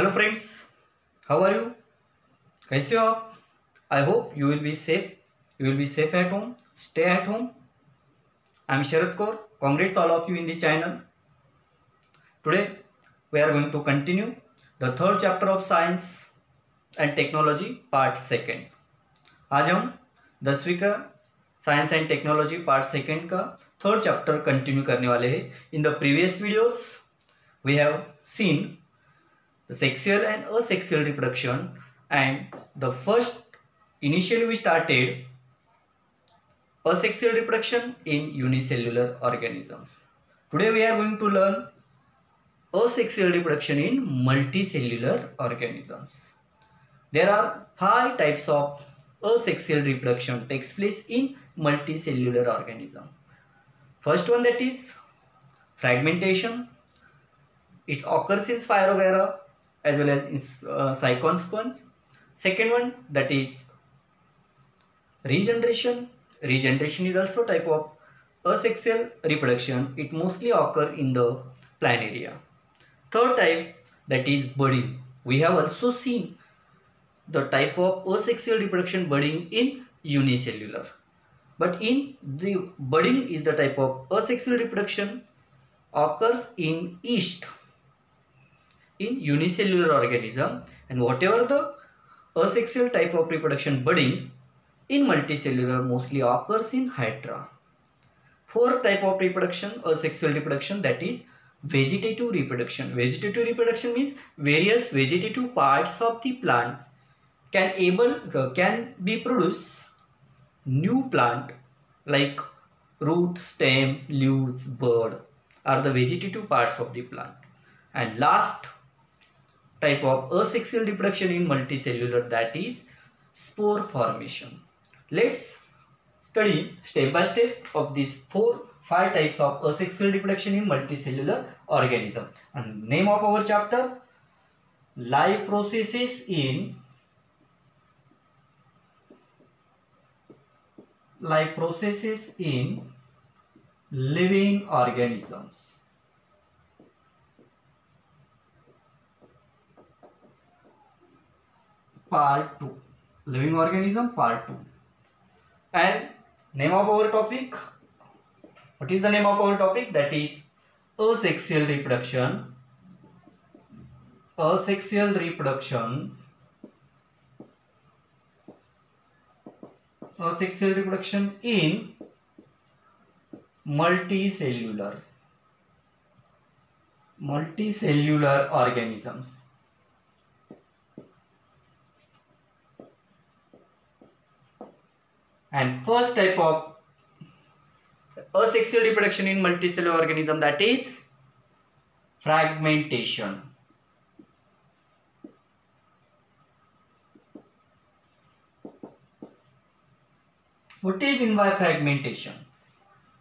Hello friends how are you कैसे हो आप? I hope you will be safe you will be safe at home stay at home I am Sharad Kaur congrats all of you in the channel. Today, we are going to continue the third chapter of science and technology, part second. आज हम दसवीं का science and technology part second का third chapter continue करने वाले हैं. In the previous videos we have seen sexual and asexual reproduction and the first initially we started asexual reproduction in unicellular organisms. Today we are going to learn asexual reproduction in multicellular organisms. There are five types of asexual reproduction takes place in multicellular organism. First one that is fragmentation. It occurs in spirogyra as well as uh, cycon sponge. Second one that is regeneration. Regeneration is also type of asexual reproduction. It mostly occur in the planaria. Third type that is budding. We have also seen the type of asexual reproduction budding in unicellular. But in the budding is the type of asexual reproduction occurs in yeast in unicellular organism and whatever the asexual type of reproduction budding in multicellular mostly occurs in hydra. Fourth type of reproduction asexual reproduction that is vegetative reproduction. Vegetative reproduction means various vegetative parts of the plants can able uh, can be produce new plant like root, stem, leaves, bud are the vegetative parts of the plant. And last type of asexual reproduction in multicellular that is spore formation. Let's study step by step of these four five types of asexual reproduction in multicellular organism. And name of our chapter life processes in life processes in living organisms. Part 2 living organism part 2 and name of our topic what is the name of our topic that is asexual reproduction asexual reproduction asexual reproduction in multicellular multicellular organisms and first type of asexual reproduction in multicellular organism that is fragmentation what is in by fragmentation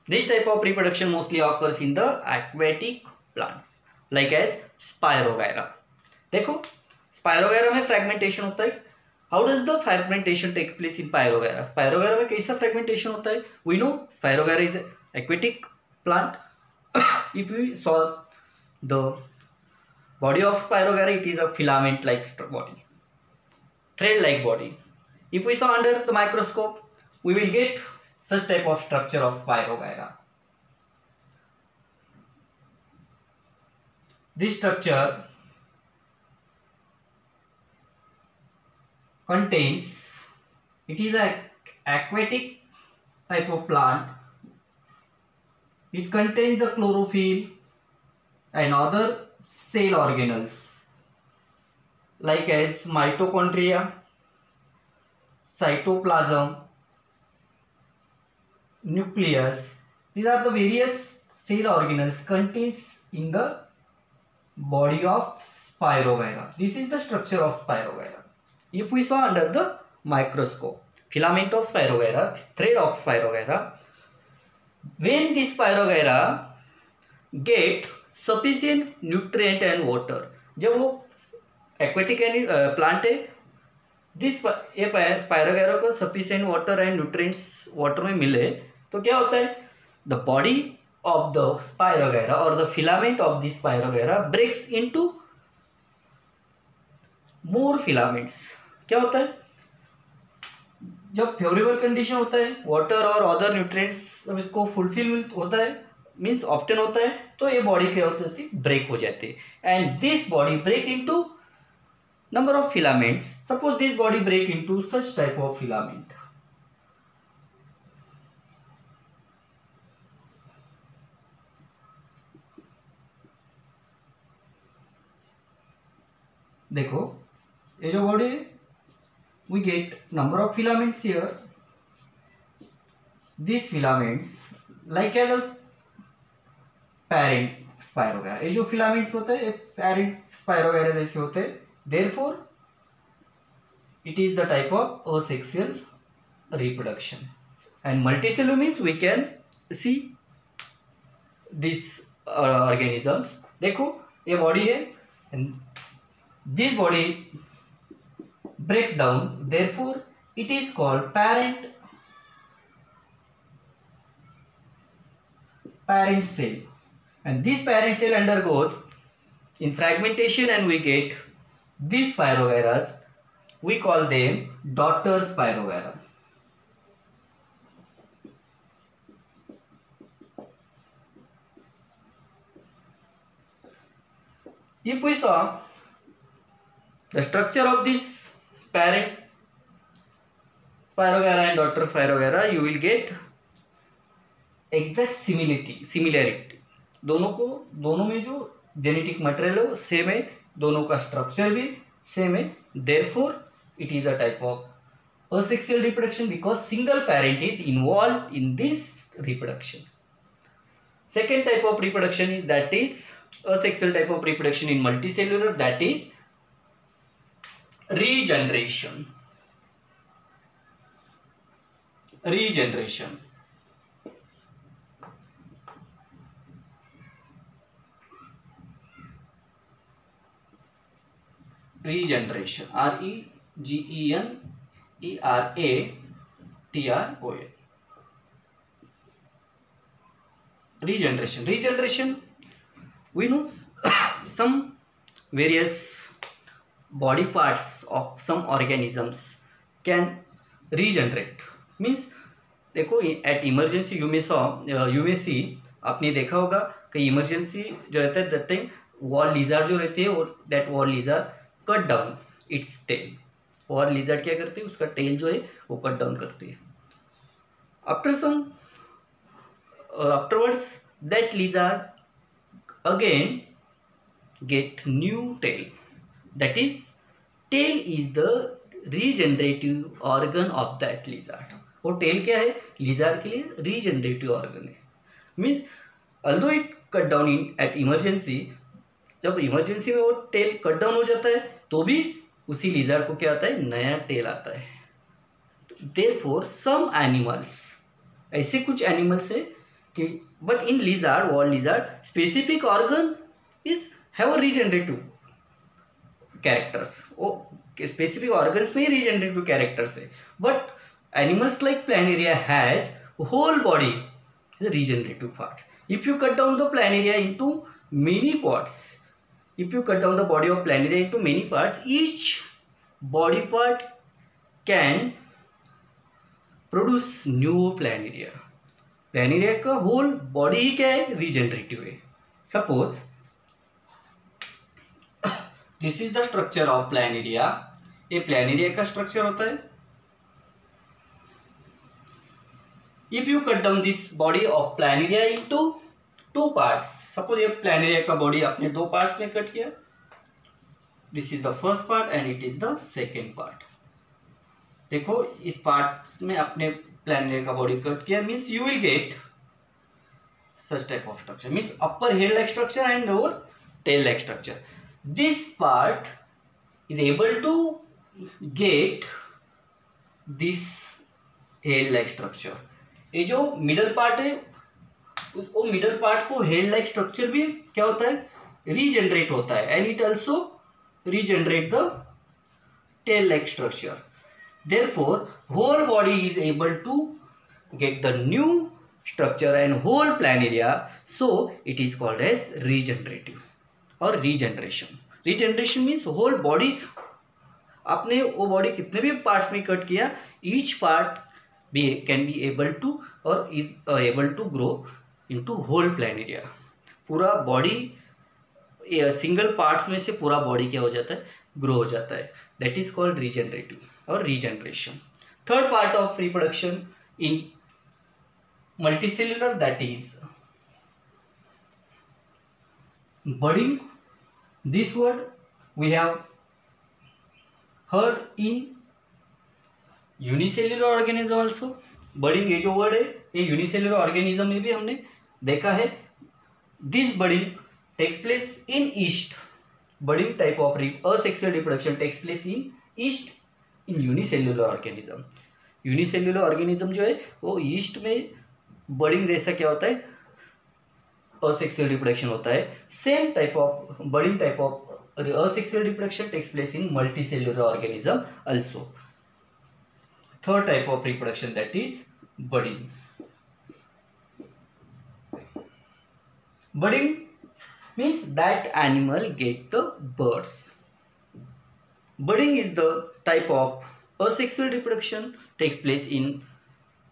this type of reproduction mostly occurs in the aquatic plants like as spirogyra देखो spirogyra में fragmentation होता है how does the fragmentation take place in spirogyra spirogyra में कैसा fragmentation होता है? We know spirogyra is aquatic plant if you saw the body of spirogyra it is a filament like body thread like body if you saw under the microscope we will get such type of structure of spirogyra this structure contains it is a aquatic type of plant. It contains the chlorophyll and other cell organelles like as mitochondria cytoplasm nucleus. These are the various cell organelles contains in the body of spirogyra this is the structure of spirogyra if we saw under the microscope filament of spirogyra thread of spirogyra when this spirogyra get sufficient nutrient and water जब वो aquatic plant है this ये spirogyra को sufficient water and nutrients water में मिले तो क्या होता है the body of the spirogyra और the filament of the spirogyra breaks into more filaments क्या होता है? जब फेवरेबल कंडीशन होता है वाटर और अदर न्यूट्रिएंट्स इसको फुलफिल होता है मीन्स ऑप्टेन होता है तो ये बॉडी क्या होती है? ब्रेक हो जाती है। And this body break into number of filaments. Suppose this body break into such type of filament. देखो, ये जो body we get number of filaments here these filaments like as a parent spirogyra ये जो filaments होते हैं parent spirogyra जैसे होते हैं therefore it is the type of asexual reproduction and multicellular means we can see these uh, organisms देखो ये body है this body breaks down therefore it is called parent parent cell. And this parent cell undergoes in fragmentation and we get these spirogyras we call them daughter spirogyra if we saw the structure of this parent pyrogyra and daughter pyrogyra you will get exact similarity similarity. दोनों को, दोनों में जो genetic material है same है, दोनों का structure भी सेम है therefore it is a type of asexual reproduction because single parent is involve in this reproduction second type of reproduction is that is asexual type of reproduction in multicellular that is regeneration regeneration regeneration r e g e n e r a t r o n regeneration regeneration we know some various body parts of some organisms can regenerate. Means, देखो at emergency you may saw you may see आपने देखा होगा कि emergency जो रहता है that time wall lizard जो रहती है और that wall lizard cut down its tail wall lizard क्या करती है? उसका टेल जो है, वो कट डाउन करती है. After some afterwards that lizard again get new tail that is tail is the regenerative organ of that lizard वो टेल क्या है? लिजर्ड के लिए रीजनरेटिव ऑर्गन है। Means although it cut down in at emergency जब emergency में वो tail cut down हो जाता है तो भी उसी लिजर्ड को क्या आता है? नया टेल आता है। देर फोर सम एनिमल्स ऐसे कुछ एनिमल्स है कि but in lizard wall lizard specific organ is have regenerative characters वो स्पेसिफिक ऑर्गन्स में ही रीजनरेटिव कैरेक्टर्स है. But animals like planaria has whole body regenerative part if you cut down the planaria into many parts if you cut down the body of planaria into many parts, each body part can produce new planaria planaria का whole body ही क्या है? Regenerative है. Suppose this is the structure of planaria ये planaria का structure होता है। If you cut down this body of planaria into two parts suppose ये प्लानेरिया का बॉडी आपने दो पार्ट्स में कट किया। This is the first part and it is the second part देखो, इस पार्ट में आपने प्लानेरिया का बॉडी कट किया। Means you will get such type of structure. Means upper head like structure and lower tail like structure. This part is able to get this head like structure. ये जो middle part है, उस, वो middle part को head like structure भी क्या होता है? रीजनरेट होता है। And it also regenerate the tail like structure for whole body is able to get the new structure and whole planaria so it is called as regenerative और regeneration regeneration means whole body आपने वो body कितने भी parts में cut किया each part be can be able to और is able to grow into whole planaria पूरा body single parts में से पूरा बॉडी क्या हो जाता है? ग्रो हो जाता है. दैट इज़ कॉल्ड रीजनरेटिव और regeneration third part of reproduction in multicellular, that is, budding this word we have heard in unicellular organism also budding ये जो वर्ड है, ये यूनिसेल्युलर ऑर्गेनिज्म में भी हमने देखा है। This budding takes place in yeast budding type of asexual reproduction takes place in yeast in unicellular organism unicellular organism जो है, वो ईस्ट में बर्डिंग जैसा क्या होता है? सेक्सुअल रिप्रोडक्शन होता है। Same type of budding type of asexual reproduction takes place in multicellular organism also third type of reproduction that is budding budding means that animal get the buds budding is the type of asexual reproduction takes place in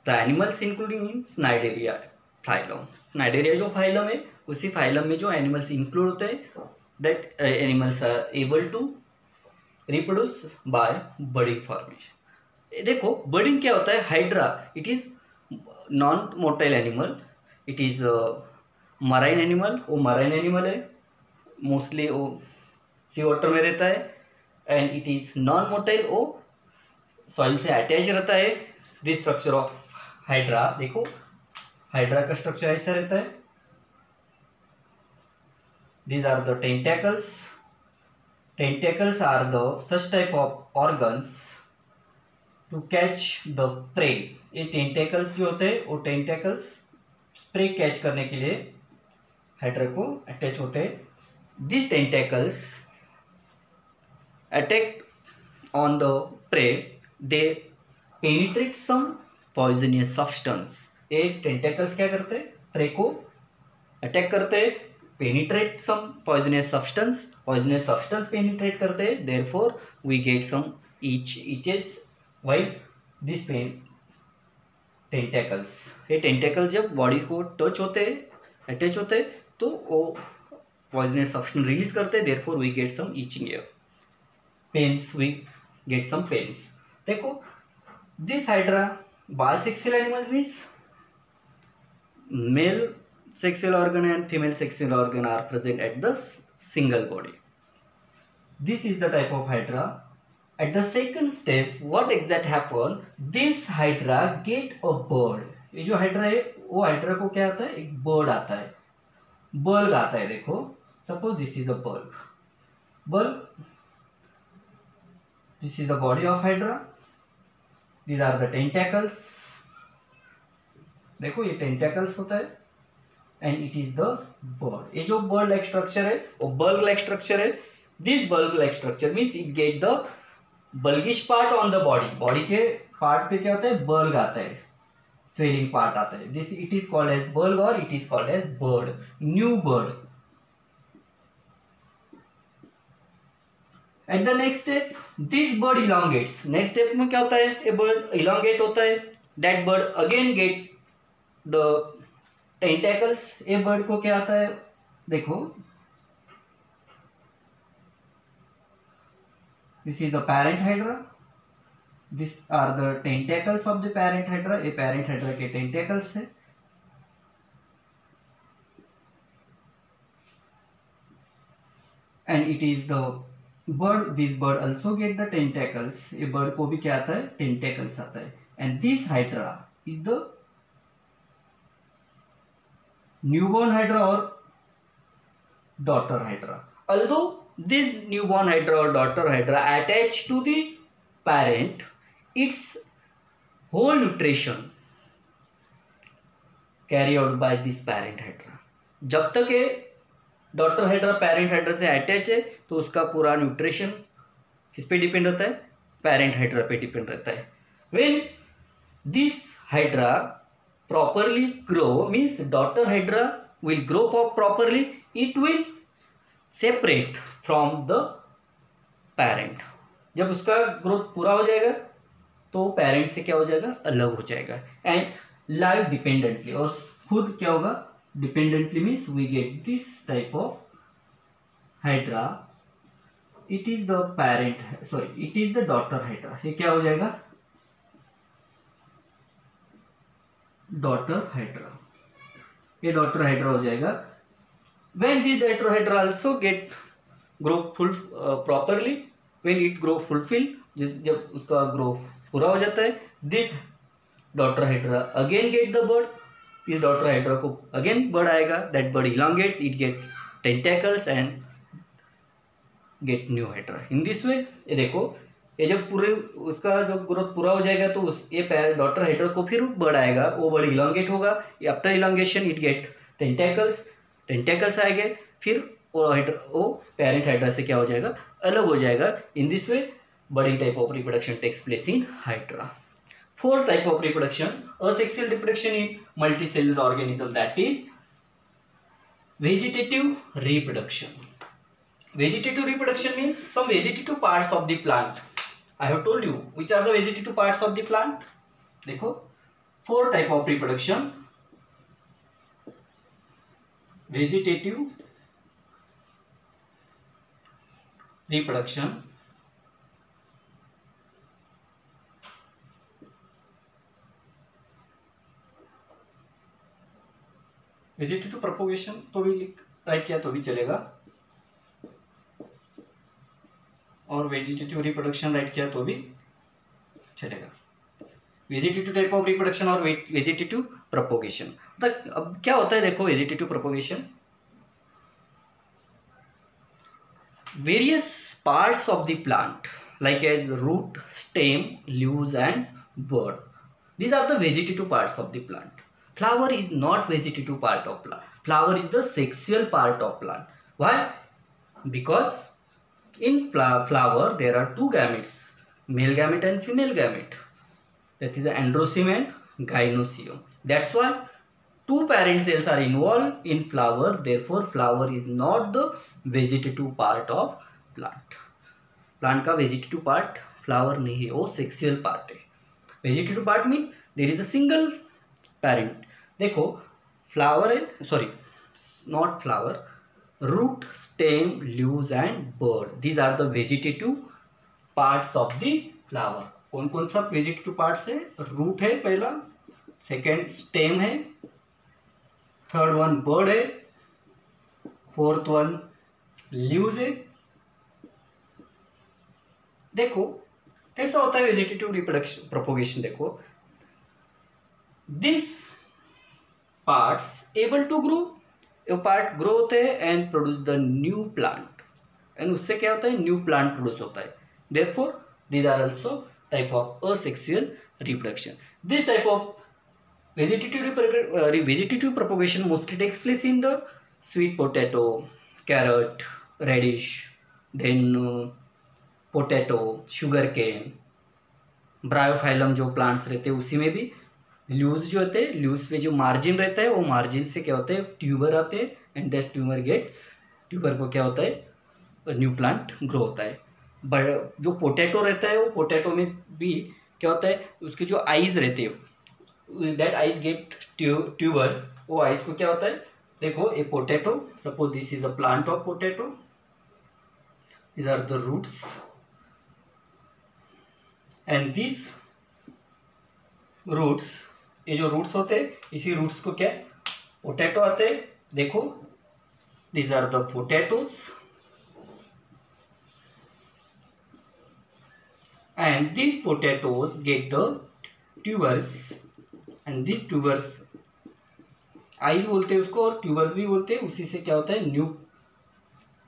the animals including in cnidaria phylum cnidaria जो phylum है, उसी phylum में जो animals include होते हैं that animals are able to reproduce by budding formation देखो budding क्या होता है? Hydra it is non motile animal it is marine animal वो मराइन एनिमल है. मोस्टली वो सी वाटर में रहता है. And it is non motile वो सॉइल से अटैच रहता है. दिस स्ट्रक्चर ऑफ़ हाइड्रा देखो हाइड्रा का स्ट्रक्चर ऐसा रहता है। These are the tentacles. Tentacles are the such type of organs to catch the prey. ये टेंटेकल्स जो होते हैं, वो टेंटेकल्स स्प्रे कैच करने के लिए हाइड्रा को अटैच होते हैं। This tentacles attack on the prey they penetrate some poisonous substance एक टेंटेकल्स क्या करते? प्रे को अटैक करते penetrate some poisonous substance poisonous substance penetrate करते therefore we get some itch itches while this pain tentacles ये tentacles जब body को touch होते अटैच होते तो वो पॉइजनियस सब्सटेंस रिलीज़ करते therefore we get some itching air pains we get some pains देखो this hydra bisexual animals means male sexual organ and female sexual organ are present at the single body this is the type of hydra at the second step what exact happen this hydra get a bird ये जो hydra है वो hydra को क्या आता है एक bird आता है बल्ब आता है देखो suppose this is a bulb bulb this is the body of hydra these are the tentacles देखो ये टेंटेकल्स होता है and it is the bud ये जो बर्ड लाइक स्ट्रक्चर है, वो बल्ब लाइक स्ट्रक्चर है. This bulb like structure means it get the bulgish part on the body body के पार्ट पे क्या होता है? बल्ग आता है. स्वेलिंग पार्ट आता है. This it is called as bulge और it is called as bud new bud at the next step this bud elongates next step में क्या होता है? ए बर्ड इलांगेट होता है. That bud again get the tentacles a bud को क्या आता है? देखो। This is the parent hydra this are the tentacles of the parent hydra a parent hydra के टेंटेकल्स है। And it is the bud this bud also get the tentacles ये bud को भी क्या आता है? टेंटेकल्स आता है। And this hydra is the newborn hydra और daughter hydra although this newborn hydra और daughter hydra attach to the parent its whole nutrition carry out by this parent hydra जब तक ये डॉटर हाइड्रा पेरेंट हाइड्रा से attach है तो उसका पूरा न्यूट्रिशन किस पे डिपेंड होता है? पेरेंट हाइड्रा पे डिपेंड रहता है। When this hydra properly grow means daughter hydra will grow properly it will separate from the parent जब उसका ग्रोथ पूरा हो जाएगा तो पेरेंट से क्या हो जाएगा? अलग हो जाएगा। एंड लाइव डिपेंडेंटली और खुद क्या होगा? Dependently means we get this type of hydra it is the parent sorry it is the daughter hydra ये क्या हो जाएगा? डॉटर हाइड्रा ये डॉटर हाइड्रा हो जाएगा। When this tetrahedra also get grow full uh, properly when it grow fulfill जब उसका grow पूरा हो जाता है this daughter hydra again get the bud इस डॉटर हाइड्रा को अगेन बर्ड आएगा that bud elongates it gets tentacles and get new hydra in this way ये देखो ये जब पूरे उसका जो ग्रोथ पूरा हो जाएगा तो उस ये पैर डॉटर हाइड्रा को फिर वो बर्ड इलांगेट होगा after elongation it get tentacles tentacles आएँगे, फिर वो पेरेंट हाइड्रा से क्या हो जाएगा? अलग हो जाएगा in this way budding type of reproduction takes place in hydra four type of reproduction asexual reproduction in multicellular organism, that is vegetative reproduction. Vegetative reproduction means some vegetative parts of the plant. I have told you which are the vegetative parts of the plant देखो four type of reproduction vegetative reproduction vegetative propagation तो भी write किया तो भी चलेगा। और vegetative reproduction write किया तो भी चलेगा। वेजिटेटिव टाइप ऑफ़ रिप्रोडक्शन और वेजिटेटिव प्रोपोगेशन मतलब अब क्या होता है देखो vegetative propagation various parts of the plant like as root stem leaves and bud these are the vegetative parts of the plant. Flower is not vegetative part of plant. Flower is the sexual part of plant. Why? Because in flower there are two gametes male gamete and female gamete that is androecium and gynoecium that's why two parent cells are involve in flower therefore flower is not the vegetative part of plant plant का vegetative part flower नहीं है वो sexual part है vegetative part mean there is a single parent देखो flower and sorry not flower root, stem, leaves and bud these are the vegetative parts of the flower. कौन कौन सा vegetative parts है? Root है पहला second stem है third one bud है fourth one leaves है। देखो कैसा होता है वेजिटेटिव रिप्रोडक्शन प्रोपोगेशन देखो। This parts able to grow part grow होते हैं and produce the new plant and उससे क्या होता है? न्यू प्लांट प्रोड्यूस होता है. Therefore these are also type of asexual reproduction this type of uh, vegetative propagation mostly takes place in the sweet potato carrot radish then uh, potato sugar bryophyllum जो plants रहते हैं उसी में भी ल्यूज जो होते हैं ल्यूज में जो मार्जिन रहता है, वो मार्जिन से क्या होता है, ट्यूबर आते हैं and that tuber gets tuber को क्या होता है न्यू प्लांट ग्रो होता है। बट जो पोटैटो रहता है, वो पोटैटो में भी क्या होता है, उसके जो आइज़ रहते हैं दैट आइस गेट ट्यूबर्स वो आइस को क्या होता है, देखो a potato suppose this is a plant of potato is are the roots and this roots ये जो रूट्स होते, इसी रूट्स को क्या? पोटैटो आते। देखो these are the potatoes and these potatoes get the tubers. And this tubers eyes बोलते हैं उसको और ट्यूबर्स भी बोलते हैं। उसी से क्या होता है? न्यू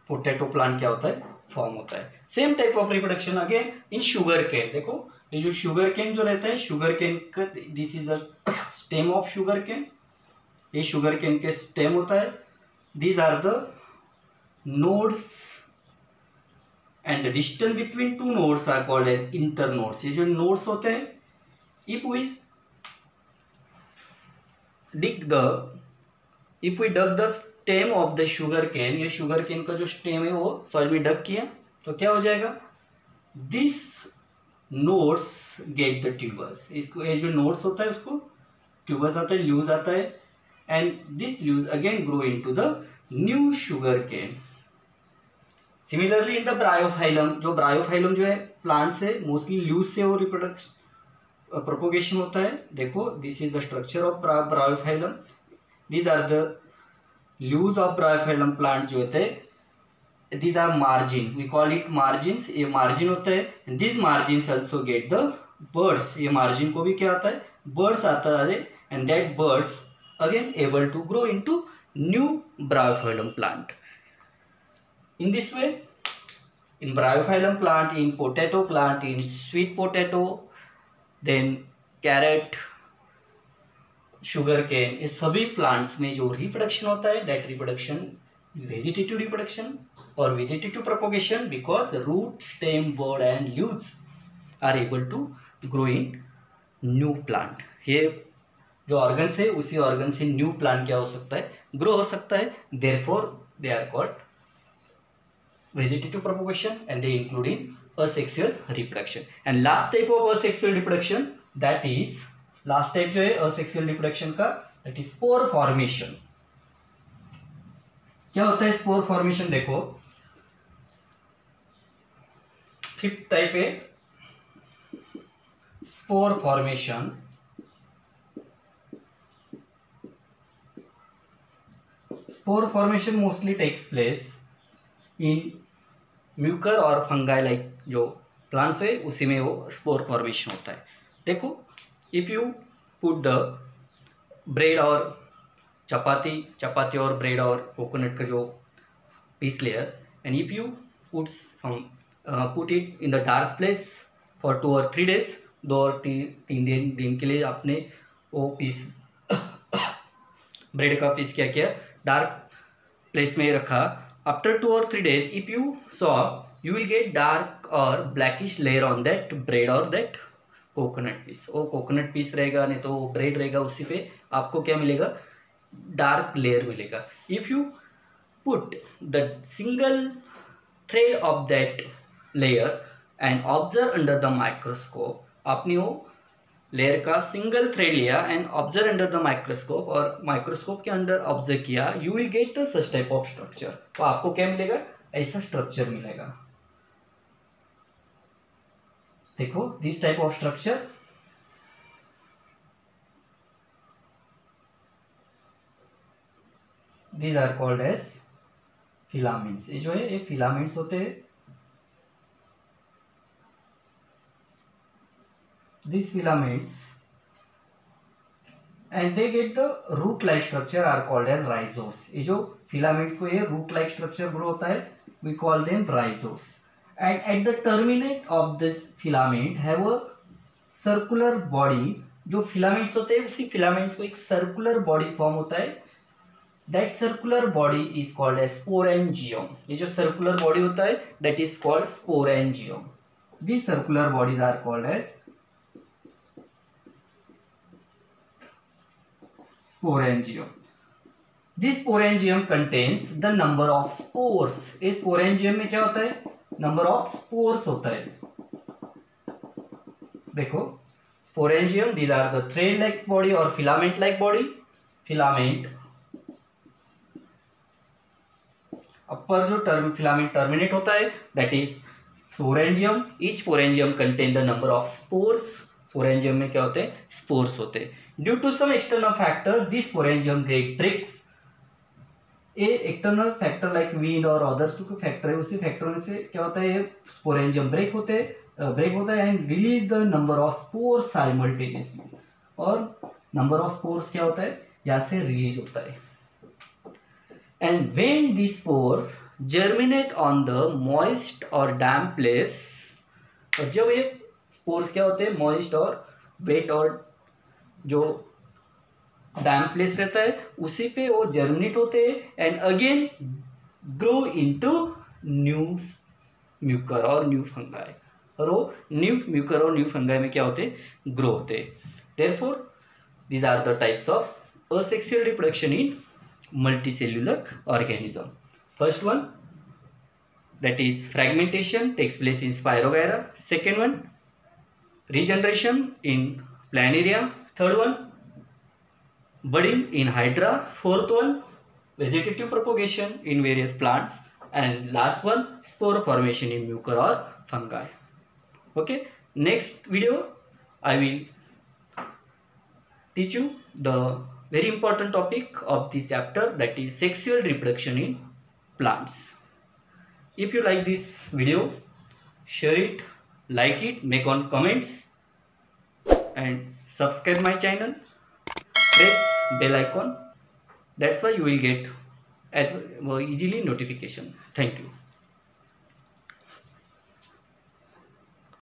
पोटैटो प्लांट क्या होता है? फॉर्म होता है। Same type of reproduction again in sugarcane देखो ये जो शुगर केन जो रहता है शुगर केन का this is the stem of sugarcane ये शुगर केन के स्टेम होता है. These are the nodes and the distance between two nodes are called as internodes ये जो नोड्स होते हैं if we dig the, if we dug the stem of the sugar cane, ये sugar cane का जो stem है वो soil में dug किया तो क्या हो जाएगा? This nodes get the tubers. इसको ये जो नोट्स होता है, उसको ट्यूबर्स आता है, ल्यूज आता है and this leaves again grow into the new sugarcane similarly in the bryophyllum जो ब्रायोफाइलम जो है प्लांट से मोस्टली ल्यूज से वो रिप्रोडक्शन प्रोपोगेशन होता है। देखो this is the structure of bryophyllum these are the leaves of bryophyllum plant जो होते हैं these are margin we call it margins ये मार्जिन होता है. This margin also get the buds ये मार्जिन को भी क्या आता है? बर्ड्स आता है. And that buds again able to grow into new bryophyllum plant in this way in bryophyllum plant in potato plant in sweet potato then carrot sugarcane ये सभी प्लांट्स में जो रिप्रोडक्शन होता है that reproduction is vegetative reproduction or vegetative propagation because root, stem, bud and leaves are able to grow in new plant. ये जो organ से उसी ऑर्गन से न्यू प्लांट क्या हो सकता है ग्रो हो सकता है therefore they are called propagation and they include in asexual reproduction and last type of asexual reproduction that is last type जो है asexual reproduction का that is spore formation क्या होता है स्पोर फॉर्मेशन देखो फिफ्थ टाइप है। Spore formation spore formation mostly takes place in mucor और fungi like जो प्लांट्स है, उसी में वो स्पोर फॉर्मेशन होता है। देखो if you put the bread और चपाती चपाती और ब्रेड और कोकोनट का जो piece layer and if you puts put it in the dark place for two और थ्री डेज़ दो और तीन दिन दिन के लिए आपने वो पीस ब्रेड का पीस क्या किया? डार्क प्लेस में रखा। आफ्टर टू और three days if you saw you will get dark और blackish layer on that bread और दैट कोकोनट पीस वो कोकोनट पीस रहेगा, नहीं तो ब्रेड रहेगा उसी पे। आपको क्या मिलेगा? डार्क लेयर मिलेगा। If you put the single thread of that layer and observe under the microscope आपने वो लेयर का सिंगल थ्रेड लिया and observe under the microscope और माइक्रोस्कोप के अंडर ऑब्ज़र्व किया you will get such type of structure तो आपको क्या मिलेगा? ऐसा स्ट्रक्चर मिलेगा। देखो this type of structure these are called as filaments ये जो है, ये फिलामेंट्स होते हैं। These filaments and they get the root like structure are called as rhizomes ये जो filaments को ये root like structure grow होता है we call them rhizomes and at the terminate of this filament have a circular body जो filaments होते हैं उसी filaments को एक circular body form होता है that circular body is called as sporangium ये जो circular body होता है that is called sporangium these circular bodies are called as sporangium. This sporangium contains the number of spores. इस sporangium में क्या होता है number of spores होता है देखो sporangium these are the thread like body or filament like body filament upper जो term filament terminate होता है that is sporangium each sporangium contain the number of spores sporangium में क्या होते हैं स्पोर्स होते हैं due to some external factor this sporangium breaks a external factor like wind और अदर्स जो फैक्टर है, उसी फैक्टर से क्या होता है, ये स्पोरेंजियम ब्रेक होते ब्रेक होता है and release the number of spore simultaneously और नंबर ऑफ़ स्पोर्स क्या होता है, यहाँ से रिलीज़ होता है. And when the spores germinate on the moist और डैम प्लेस और जब ये स्पोर्स क्या होते हैं मॉइस्ट और वेट और जो डैम प्लेस रहता है, उसी पे वो जर्मिनेट होते हैं and again grow into new mucor और न्यू फंगाई और वो न्यू म्यूकर और न्यू फंगाई में क्या होते हैं? ग्रो होते therefore these are the types of asexual reproduction in multicellular organism first one that is fragmentation takes place in spirogyra second one regeneration in planaria Third one, budding in Hydra. Fourth one, vegetative propagation in various plants. And last one, spore formation in mucor or fungi. Okay, next video I will teach you the very important topic of this chapter that is sexual reproduction in plants. If you like this video, share it, like it, make on comments and subscribe my channel. Press bell icon. That's why you will get as easily notification. Thank you.